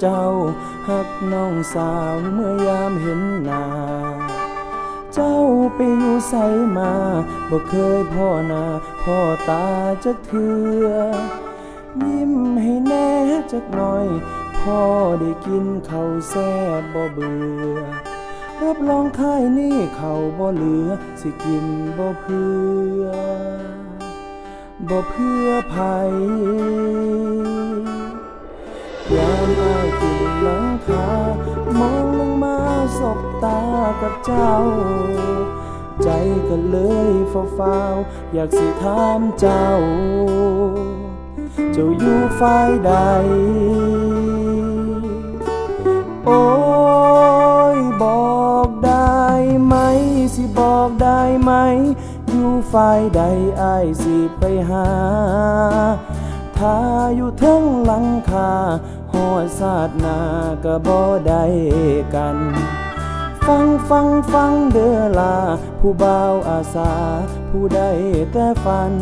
เจ้าหักน้องสาวเมื่อยามเห็นหน้าเจ้าไปอยู่ใสมาบ่เคยพ่อหน้าพ่อตาจักเถือยิ้มให้แน่จักหน่อย พ่อได้กินข้าวแซ่บบ่เบื่อรับรองค่ายนี่เขาบ่เหลือ สิกินบ่เพื่อบ่เพื่อภัย ยามอายขึ้นหลังคามองลงมาสบตากับเจ้า ใจก็เลยฟ้าฟ้าอยากสิถามเจ้า เจ้าอยู่ฝ่ายใด โอ้ยบอกได้ไหม สิบอกได้ไหม อยู่ฝ่ายใดอายสิไปหา ถ้าอยู่เทิงหลังคาหอดศาสนาก็บ่ได้กัน ฟังฟังฟังเด้อลา ผู้บ่าวอาสา ผู้ใดแต่ฝัน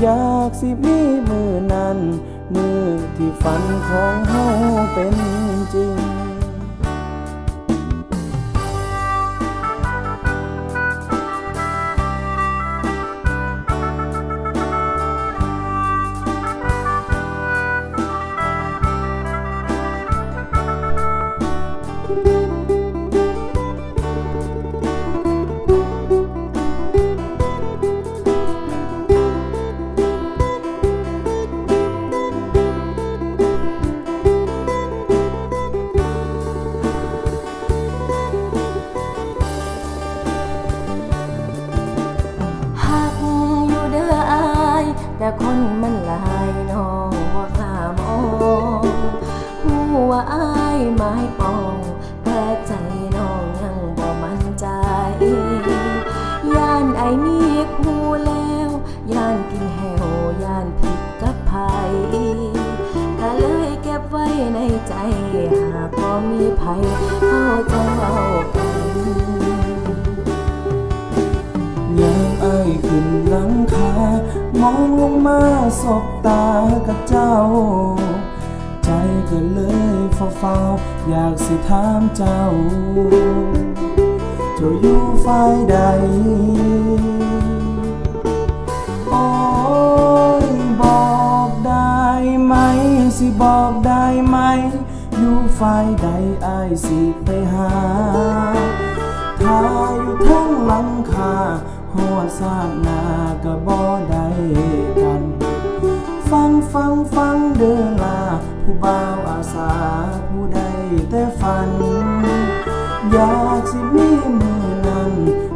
อยากสิมีมือนั้น มือที่ฝันของเฮาเป็นจริง หั ในใจ หากบ่มีไผเข้าเจ้ากันยามอายขึ้นหลังคามองลงมาสบตากับเจ้า ใจก็เลยฟ้าฟ้าอยากสิถามเจ้า เจ้าอยู่ฝ่ายใด สิบอกได้ไหม อยู่ฝ่ายใดอายสิไปหาถ้าอยู่ทั้งหลังคาหอดสร้างนาก็บ่ได้กัน ฟังฟังฟังเด้อลา ผู้บ่าวอาสาผู้ใดแต่ฝัน อยากสิมีมือนั้น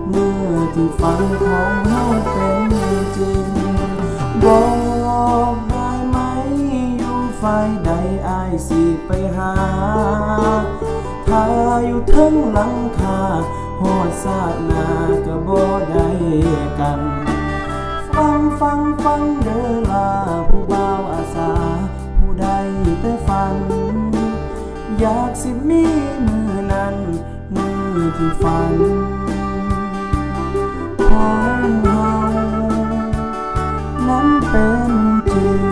เมื่อที่ฝันของเฮาเป็นจริง ไฟายใดอายสิไปหาทาอยู่ทั้งหลังคาหอดซาดนากะบ่ได้กัน ฟังฟังฟังเด้อลาผู้บ่าวอาสา ผู้ใดแต่ฟัง อยากสิมีมือนั้นมือที่ฟังของเฮานั้นเป็นจริง